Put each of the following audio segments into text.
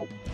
pouco.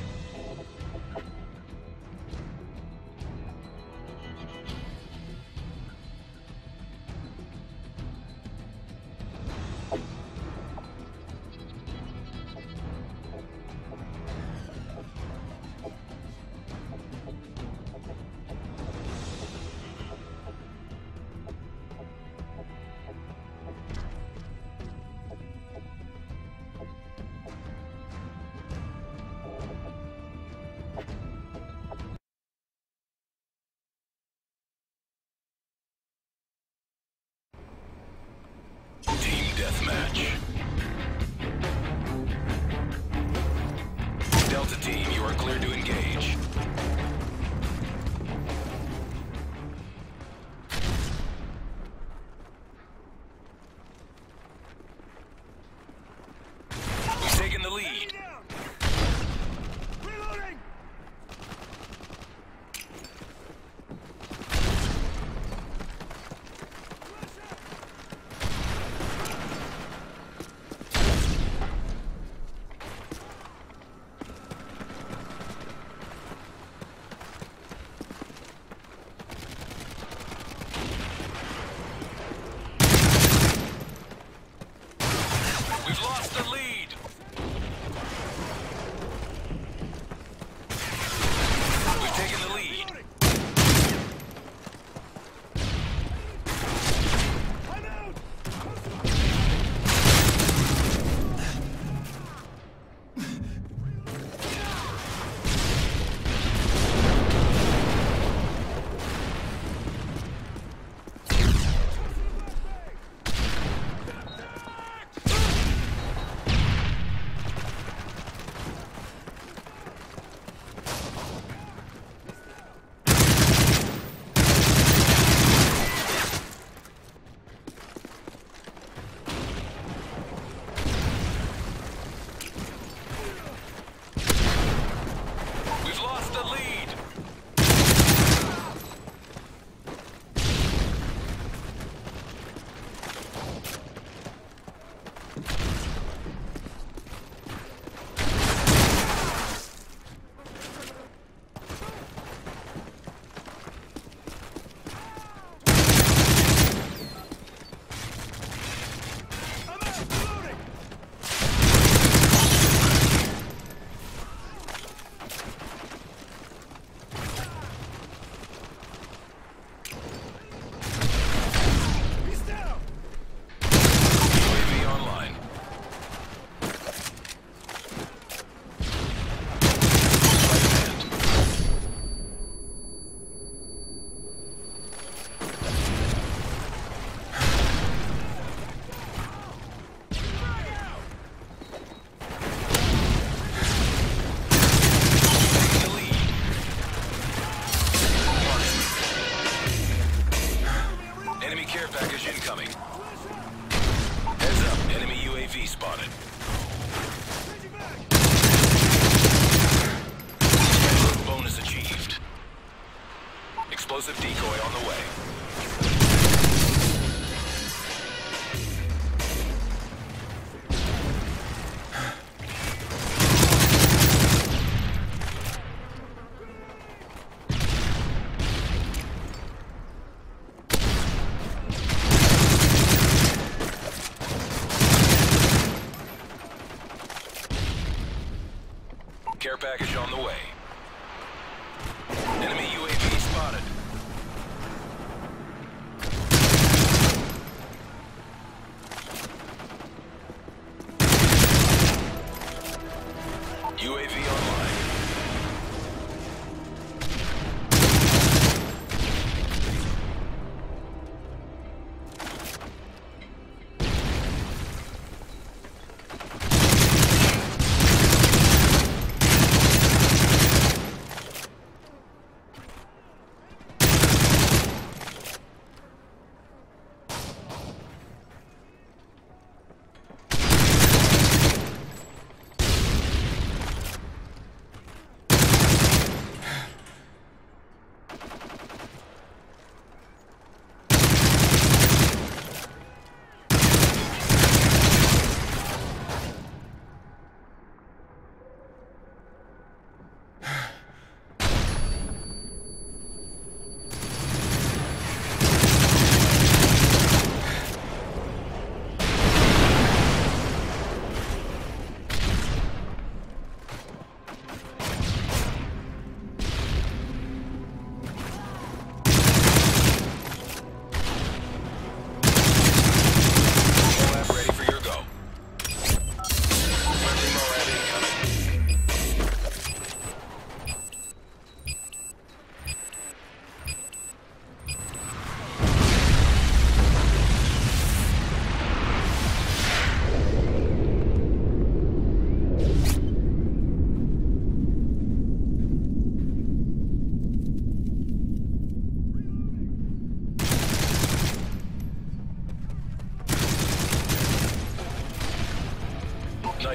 UAV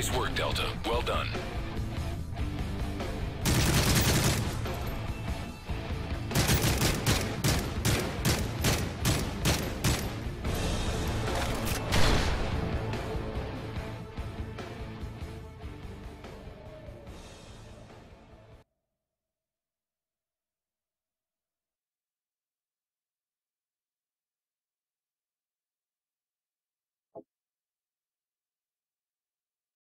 Nice work, Delta. Well done.